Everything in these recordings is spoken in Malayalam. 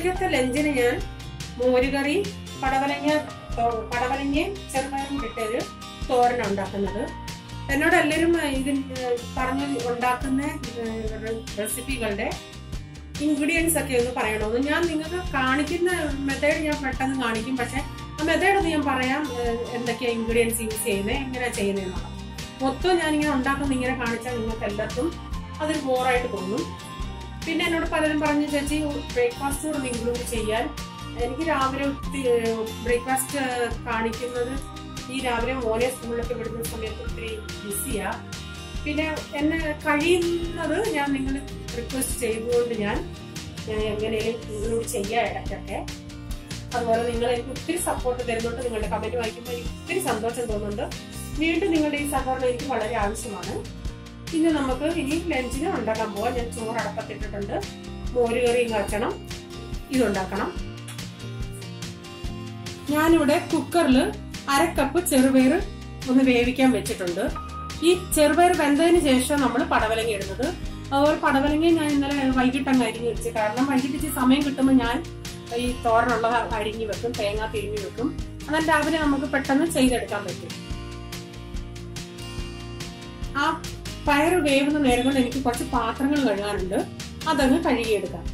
ഉച്ചക്കത്തെ ലഞ്ചിന് ഞാൻ മോരുകറി പടവലങ്ങ പടവലങ്ങ പടവലങ്ങയും ചെറുപയറും ഇട്ടൊരു തോരൻ ഉണ്ടാക്കുന്നത്. എന്നോട് എല്ലാവരും ഇതിന് പറഞ്ഞ് ഉണ്ടാക്കുന്ന റെസിപ്പികളുടെ ഇൻഗ്രീഡിയൻസ് ഒക്കെ ഒന്ന് പറയണമെന്ന് ഞാൻ നിങ്ങൾക്ക് കാണിക്കുന്ന മെത്തേഡ് ഞാൻ പെട്ടെന്ന് കാണിക്കും. പക്ഷെ ആ മെത്തേഡ് ഒന്ന് ഞാൻ പറയാം എന്തൊക്കെയാ ഇൻഗ്രീഡിയൻസ് യൂസ് ചെയ്യുന്നത് എങ്ങനെയാ ചെയ്യുന്നതെന്നുള്ളത് മൊത്തം ഞാനിങ്ങനെ ഉണ്ടാക്കുന്ന ഇങ്ങനെ കാണിച്ചാൽ നിങ്ങൾക്ക് എല്ലാവർക്കും അതൊരു ബോറായിട്ട് തോന്നും. പിന്നെ എന്നോട് പലരും പറഞ്ഞു ചേച്ചി ബ്രേക്ക്ഫാസ്റ്റ് കൂടെ ഇൻക്ലൂഡ് ചെയ്യാൻ. എനിക്ക് രാവിലെ ബ്രേക്ക്ഫാസ്റ്റ് കാണിക്കുന്നത് ഈ രാവിലെ മോനെ സ്കൂളിലൊക്കെ വിടുന്ന സമയത്ത് ഒത്തിരി ബിസിയാ. പിന്നെ എന്നെ കഴിയുന്നത് ഞാൻ നിങ്ങൾ റിക്വസ്റ്റ് ചെയ്തുകൊണ്ട് ഞാൻ ഞാൻ എങ്ങനെയും ഇൻക്ലൂഡ് ചെയ്യാം ഇടയ്ക്കൊക്കെ. അതുപോലെ നിങ്ങൾ എനിക്ക് ഒത്തിരി സപ്പോർട്ട് തരുന്നുണ്ട്. നിങ്ങളുടെ കമന്റ് വായിക്കുമ്പോൾ എനിക്ക് ഒത്തിരി സന്തോഷം തോന്നുന്നുണ്ട്. വീണ്ടും നിങ്ങളുടെ ഈ സഹകരണം എനിക്ക് വളരെ ആവശ്യമാണ്. ഇന്ന് നമുക്ക് ഇനി ലഞ്ചിന് ഉണ്ടാക്കാൻ പോവാം. ഞാൻ ചോറ് അടപ്പത്തിട്ടിട്ടുണ്ട്. മോരുകറിയും കാച്ചണം ഇതുണ്ടാക്കണം ഞാനിവിടെ കുക്കറിൽ അരക്കപ്പ് ചെറുപയർ ഒന്ന് വേവിക്കാൻ വെച്ചിട്ടുണ്ട്. ഈ ചെറുപയർ വെന്തതിന് ശേഷം നമ്മൾ പടവലങ്ങ ഇടുന്നത്. അതുപോലെ പടവലങ്ങ ഞാൻ ഇന്നലെ വൈകിട്ട് അങ്ങ് അരിഞ്ഞ് വെച്ച്. കാരണം വൈകിട്ട് സമയം കിട്ടുമ്പോൾ ഞാൻ ഈ തോരനുള്ള അരിഞ്ഞു വെക്കും തേങ്ങ തിരിഞ്ഞു വെക്കും. എന്നാൽ രാവിലെ നമുക്ക് പെട്ടെന്ന് ചെയ്തെടുക്കാൻ പറ്റും. ആ പയറ് വേവുന്ന നേരം കൊണ്ട് എനിക്ക് കുറച്ച് പാത്രങ്ങൾ കഴുകാനുണ്ട്. അതങ്ങ് കഴുകിയെടുക്കാം.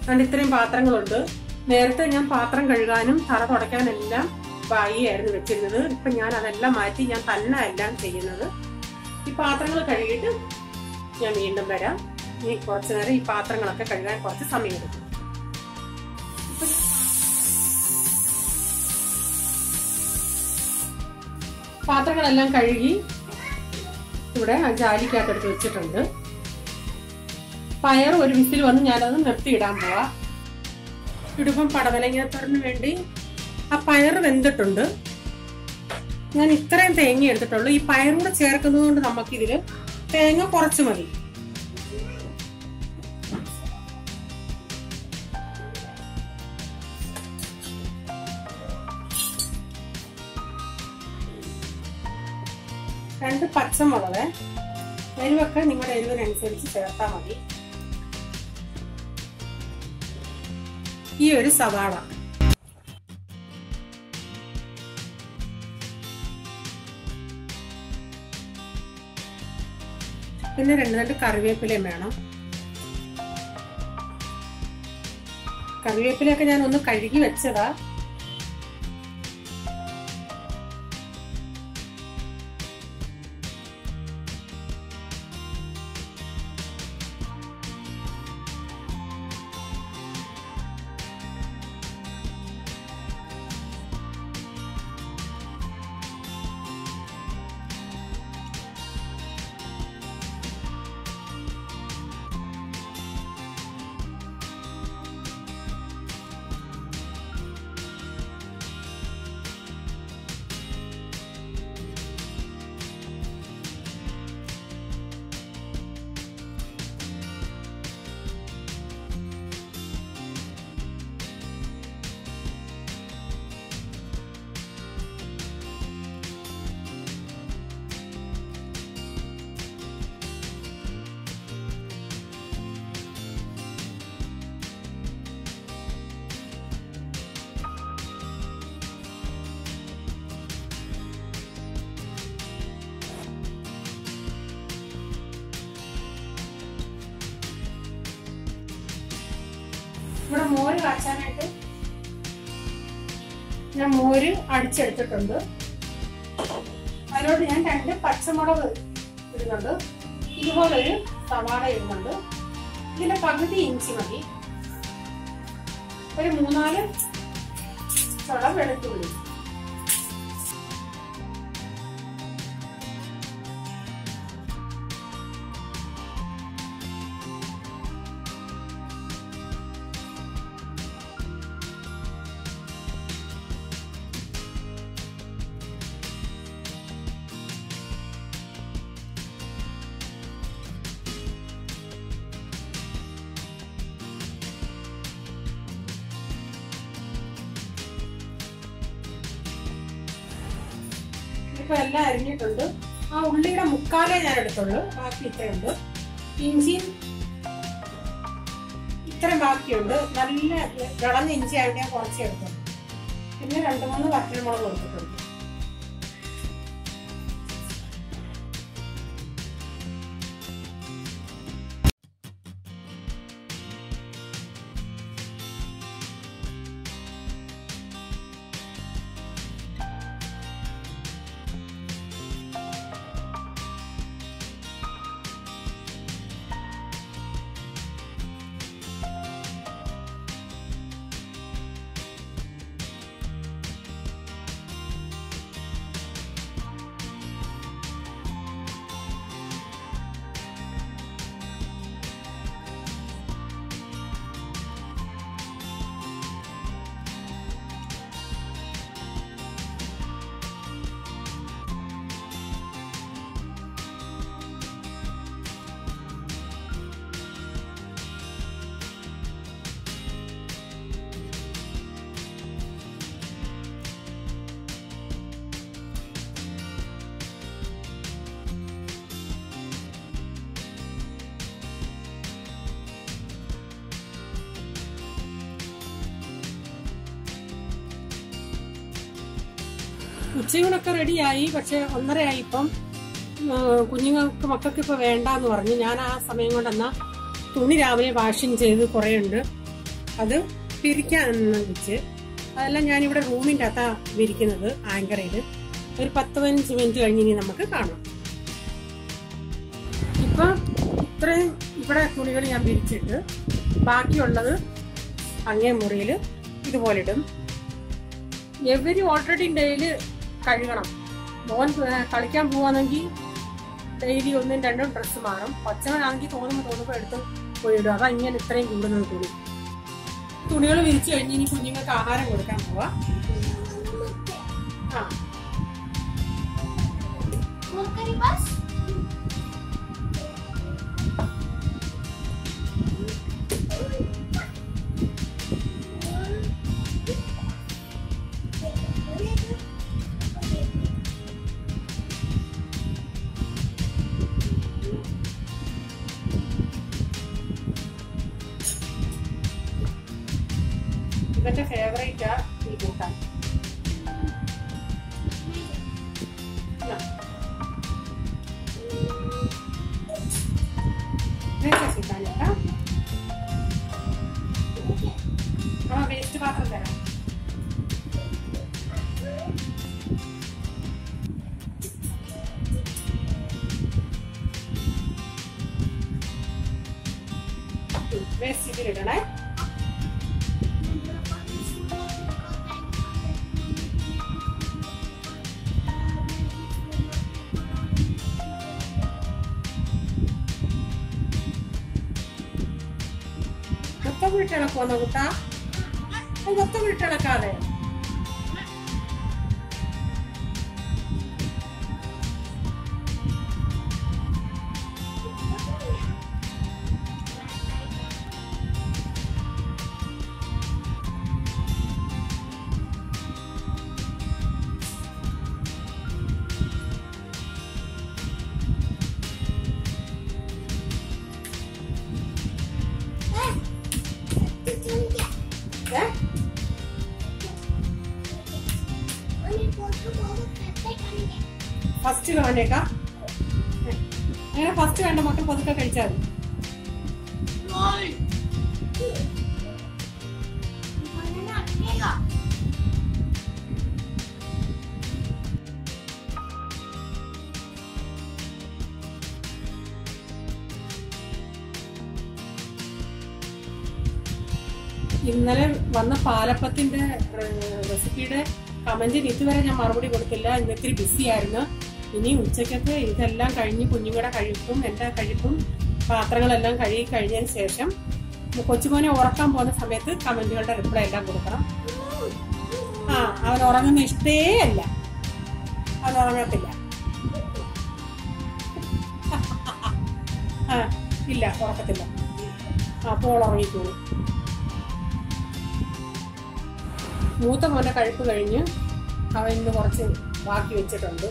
അതുകൊണ്ട് ഇത്രയും പാത്രങ്ങളുണ്ട്. നേരത്തെ ഞാൻ പാത്രം കഴുകാനും തറ തുടയ്ക്കാനെല്ലാം ബായിയായിരുന്നു വെച്ചിരുന്നത്. ഇപ്പൊ ഞാൻ അതെല്ലാം മാറ്റി ഞാൻ തന്നെ എല്ലാം ചെയ്യുന്നത്. ഈ പാത്രങ്ങൾ കഴുകിയിട്ട് ഞാൻ വീണ്ടും വരാം. ഇനി കുറച്ചു നേരം ഈ പാത്രങ്ങളൊക്കെ കഴുകാൻ കുറച്ച് സമയം എടുക്കും. പാത്രങ്ങളെല്ലാം കഴുകി ഇവിടെ ആ ജാലിക്കകത്തെടുത്ത് വെച്ചിട്ടുണ്ട്. പയർ ഒരു വിസിൽ വന്ന് ഞാനത് നിർത്തിയിടാൻ പോവാ. ഇടുമ്പം പടവലങ്ങാത്തോറിന് വേണ്ടി ആ പയർ വെന്തിട്ടുണ്ട്. ഞാൻ ഇത്രയും തേങ്ങ എടുത്തിട്ടുള്ളൂ. ഈ പയർ കൂടെ ചേർക്കുന്നത് കൊണ്ട് നമുക്കിതിൽ തേങ്ങ കുറച്ച് മതി. രണ്ട് പച്ചമുളക്. എരിവൊക്കെ നിങ്ങളുടെ എരിവിനനുസരിച്ച് ചേർത്താൽ മതി. ഈ ഒരു സവാള. പിന്നെ രണ്ട് രണ്ട് കറിവേപ്പിലയും വേണം. കറിവേപ്പിലയൊക്കെ ഞാൻ ഒന്ന് കഴുകി വെച്ചതാ. ഇവിടെ മോര് കാച്ചാനായിട്ട് ഞാൻ മോര് അടിച്ചെടുത്തിട്ടുണ്ട്. അതിലോട്ട് ഞാൻ രണ്ട് പച്ചമുളക് ഇടുന്നുണ്ട്. ഇതുപോലൊരു സവാള ഇടുന്നുണ്ട്. ഇതിന്റെ പകുതി ഇഞ്ചി മതി. ഒരു മൂന്നാൽ ചുള വെളുത്തുള്ളി. ഇപ്പൊ എല്ലാം അരിഞ്ഞിട്ടുണ്ട്. ആ ഉള്ളിയുടെ മുക്കാലേ ഞാൻ എടുത്തുള്ളൂ. ബാക്കി ഇത്രയുണ്ട്. ഇഞ്ചിയും ഇത്രയും ബാക്കിയുണ്ട്. നല്ല വിളഞ്ഞ ഇഞ്ചി ഞാൻ കുറച്ച് എടുത്തു പിന്നെ രണ്ട് മൂന്ന് പച്ചമുളക് കൊടുത്തിട്ടുണ്ട്. ഉച്ചയൂണൊക്കെ റെഡിയായി പക്ഷെ ഒന്നരയായി ഇപ്പം. ആ, കുഞ്ഞുങ്ങൾക്ക് മക്കൾക്ക് ഇപ്പൊ വേണ്ടാന്ന് പറഞ്ഞു ഞാൻ ആ സമയം കൊണ്ട് തുണി രാവിലെ വാഷിങ് ചെയ്ത് കുറേ ഉണ്ട് അത് പിരിക്കാൻ വെച്ച്. അതെല്ലാം ഞാനിവിടെ റൂമിന്റെ അകത്താ വിരിക്കുന്നത് ആങ്കറയിൽ ഒരു പത്ത് പതിനഞ്ച് മിനിറ്റ് കഴിഞ്ഞ് ഇനി നമുക്ക് കാണാം. ഇപ്പൊ ഇത്രയും ഇവിടെ തുണികൾ ഞാൻ വിരിച്ചിട്ട് ബാക്കിയുള്ളത് അങ്ങേ മുറിയിൽ ഇതുപോലെ ഇടും. എവരി ഓൾറെഡി ഡെയിലി കഴുകണം മോൻ കളിക്കാൻ പോവാണെങ്കിൽ ഡെയിലി ഒന്നും രണ്ടും ഡ്രസ്സ് മാറും. പച്ചവനാണെങ്കിൽ തോന്നുമ്പോൾ തോന്നുമ്പോൾ എടുത്ത് പോയിടും. അതാ ഇങ്ങനെ ഇത്രയും കൂടുന്നത് തുണി. തുണികൾ വിരിച്ചു കഴിഞ്ഞ് ഇനി കുഞ്ഞുങ്ങൾക്ക് ആഹാരം കൊടുക്കാൻ പോവാ. ആ. metálica. മൊത്തം വിട്ടിളക്കുവന്നോ കുട്ടാ? അത് മൊത്തം ഫസ്റ്റ് വേണ്ടേക്കാ അങ്ങനെ ഫസ്റ്റ് വേണ്ട മക്കൾ പതുക്കെ കഴിച്ചാൽ മതി. ഇന്നലെ വന്ന പാലപ്പത്തിന്റെ റെസിപ്പിയുടെ കമന്റിന് ഇതുവരെ ഞാൻ മറുപടി കൊടുത്തില്ല. ഇന്ന് ഇത്തിരി ബിസി ആയിരുന്നു. ഇനി ഉച്ചക്കത്ത് ഇതെല്ലാം കഴിഞ്ഞ് കുഞ്ഞുങ്ങളുടെ കഴിപ്പും എല്ലാ കഴിപ്പും പാത്രങ്ങളെല്ലാം കഴുകി കഴിഞ്ഞതിന് ശേഷം കൊച്ചുമോനെ ഉറക്കാൻ പോകുന്ന സമയത്ത് കമന്റുകളുടെ റിപ്ലൈ എല്ലാം കൊടുക്കണം. ആ അവൻ ഉറങ്ങുന്ന ഇഷ്ടേ അല്ല. അവൻ ഉറങ്ങത്തില്ല. ആ ഇല്ല ഉറക്കത്തില്ല. അപ്പോൾ ഉറങ്ങിക്കോളൂ. മൂത്ത മോന്റെ കഴുപ്പ് കഴിഞ്ഞ് അവൻ ഇന്ന് കുറച്ച് ബാക്കി വെച്ചിട്ടുണ്ട്.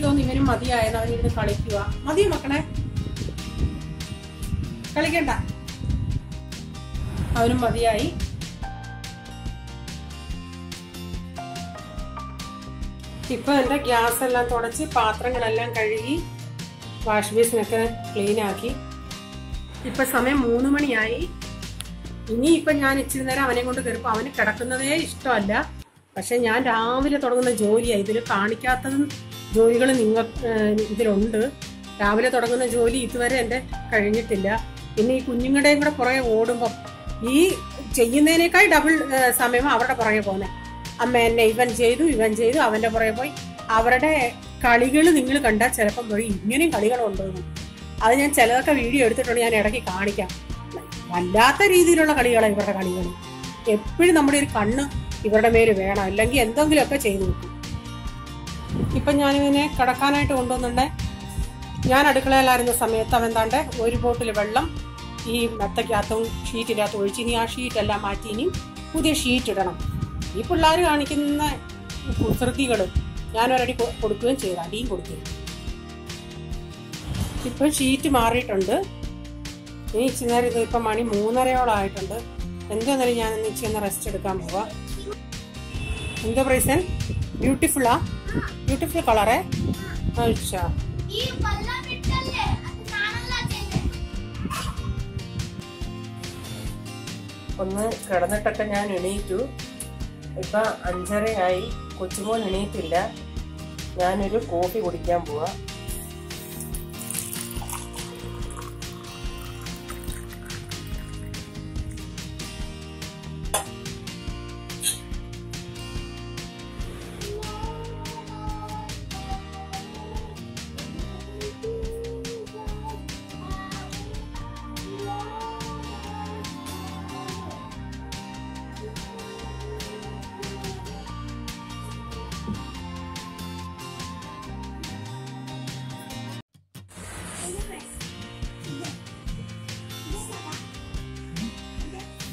അവന് മതിയായെന്ന് അവനിരുന്ന് കളിക്കുക. മതിയോ മക്കളെ? കളിക്കണ്ട. അവനും മതിയായി. ഇപ്പൊ എന്റെ ഗ്യാസ് എല്ലാം തുടച്ച് പാത്രങ്ങളെല്ലാം കഴുകി വാഷ് ബേസിനൊക്കെ ക്ലീൻ ആക്കി. ഇപ്പൊ സമയം മൂന്ന് മണിയായി. ഇനി ഇപ്പൊ ഞാൻ ഇച്ചിരി നേരം അവനെ കൊണ്ട് കയറിപ്പോ അവന് കിടക്കുന്നതേ ഇഷ്ടമല്ല. പക്ഷെ ഞാൻ രാവിലെ തുടങ്ങുന്ന ജോലിയാണ് ഇതിൽ കാണിക്കാത്തതും ജോലികൾ നിങ്ങൾ ഇതിലുണ്ട്. രാവിലെ തുടങ്ങുന്ന ജോലി ഇതുവരെ എന്റെ കഴിഞ്ഞിട്ടില്ല. പിന്നെ ഈ കുഞ്ഞുങ്ങളുടെയും കൂടെ പുറകെ ഓടുമ്പം ഈ ചെയ്യുന്നതിനേക്കാൾ ഡബിൾ സമയം അവരുടെ പുറകെ പോകുന്നത് അമ്മ എന്നെ ഇവൻ ചെയ്തു ഇവൻ ചെയ്തു അവന്റെ പുറകെ പോയി. അവരുടെ കളികൾ നിങ്ങൾ കണ്ടാൽ ചിലപ്പം പോയി ഇങ്ങനെയും കളികളുണ്ടെന്ന് അത് ഞാൻ ചിലതൊക്കെ വീഡിയോ എടുത്തിട്ടുണ്ട് ഞാൻ ഇടയ്ക്ക് കാണിക്കാം. വല്ലാത്ത രീതിയിലുള്ള കളികളാണ് ഇവരുടെ കളികൾ. എപ്പോഴും നമ്മുടെ ഒരു കണ്ണ് ഇവരുടെ മേൽ വേണം. അല്ലെങ്കിൽ എന്തെങ്കിലുമൊക്കെ ചെയ്തു വെക്കും. ഇപ്പൊ ഞാനിങ്ങനെ കിടക്കാനായിട്ട് കൊണ്ടുവന്നുണ്ടേ ഞാൻ അടുക്കളയിലായിരുന്ന സമയത്ത് അവൻ താണ്ട് ഒരു ബോട്ടിൽ വെള്ളം ഈ മെത്തയ്ക്കകത്തും ഷീറ്റിനകത്തും ഒഴിച്ച് ഇനി ആ ഷീറ്റെല്ലാം മാറ്റി ഇനി പുതിയ ഷീറ്റ് ഇടണം. ഈ പിള്ളേർ കാണിക്കുന്ന കുസൃതികൾ ഞാനൊരടി കൊടുക്കുകയും ചെയ്തു അടിയും കൊടുക്കുകയും. ഇപ്പം ഷീറ്റ് മാറിയിട്ടുണ്ട്. ഇനി ഇച്ചിരി നേരം ഇത് ഇപ്പം മണി മൂന്നരയോളം ആയിട്ടുണ്ട്. എന്താന്നാലും ഞാൻ ഇന്ന് ഇച്ചിരി ഒന്ന് റെസ്റ്റ് എടുക്കാൻ പോവാ. എന്താ പ്രൈസൻ ബ്യൂട്ടിഫുള്ളാ? ബ്യൂട്ടിഫുൾ കളറെ അത് കാണലാറ്റല്ലേ ഒന്ന് കിടന്നിട്ടൊക്കെ ഞാൻ എണീറ്റു. ഇപ്പൊ അഞ്ചരയായി. കൊച്ചുമോൻ എണീറ്റില്ല. ഞാനൊരു കോഫി കുടിക്കാൻ പോവാ.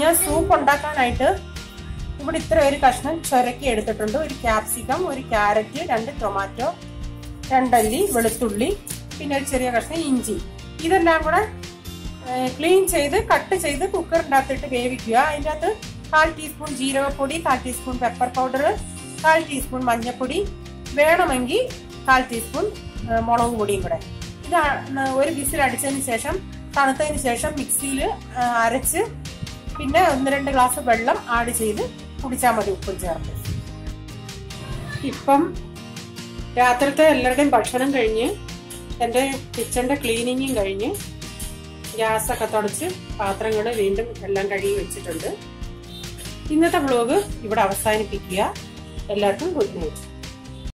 ഞാൻ സൂപ്പ് ഉണ്ടാക്കാനായിട്ട് ഇവിടെ ഇത്ര ഒരു കഷ്ണം ചുരക്കി എടുത്തിട്ടുണ്ട്. ഒരു ക്യാപ്സിക്കം ഒരു ക്യാരറ്റ് രണ്ട് ടൊമാറ്റോ രണ്ടല്ലി വെളുത്തുള്ളി പിന്നെ ഒരു ചെറിയ കഷ്ണം ഇഞ്ചി. ഇതെല്ലാം കൂടെ ക്ലീൻ ചെയ്ത് കട്ട് ചെയ്ത് കുക്കറിന്റെ അകത്തിട്ട് വേവിക്കുക. അതിന്റെ അകത്ത് കാൽ ടീസ്പൂൺ ജീരകപ്പൊടി കാൽ ടീസ്പൂൺ പെപ്പർ പൗഡർ കാൽ ടീസ്പൂൺ മഞ്ഞൾപ്പൊടി വേണമെങ്കിൽ കാൽ ടീസ്പൂൺ മുളക് പൊടിയും കൂടെ. ഇത് ഒരു വിസിൽ അടിച്ചതിന് ശേഷം തണുത്തതിന് ശേഷം മിക്സിയിൽ അരച്ച് പിന്നെ ഒന്ന് രണ്ട് ഗ്ലാസ് വെള്ളം ആഡ് ചെയ്ത് കുടിച്ചാൽ മതി ഉപ്പും ചേർത്ത്. ഇപ്പം രാത്രിത്തെ എല്ലാവരുടെയും ഭക്ഷണം കഴിഞ്ഞ് എന്റെ കിച്ചന്റെ ക്ലീനിങ്ങും കഴിഞ്ഞ് ഗ്യാസൊക്കെ തുടച്ച് പാത്രങ്ങൾ വീണ്ടും എല്ലാം കഴുകി വെച്ചിട്ടുണ്ട്. ഇന്നത്തെ വ്ലോഗ് ഇവിടെ അവസാനിപ്പിക്കുക. എല്ലാവർക്കും ഗുഡ് നൈറ്റ്.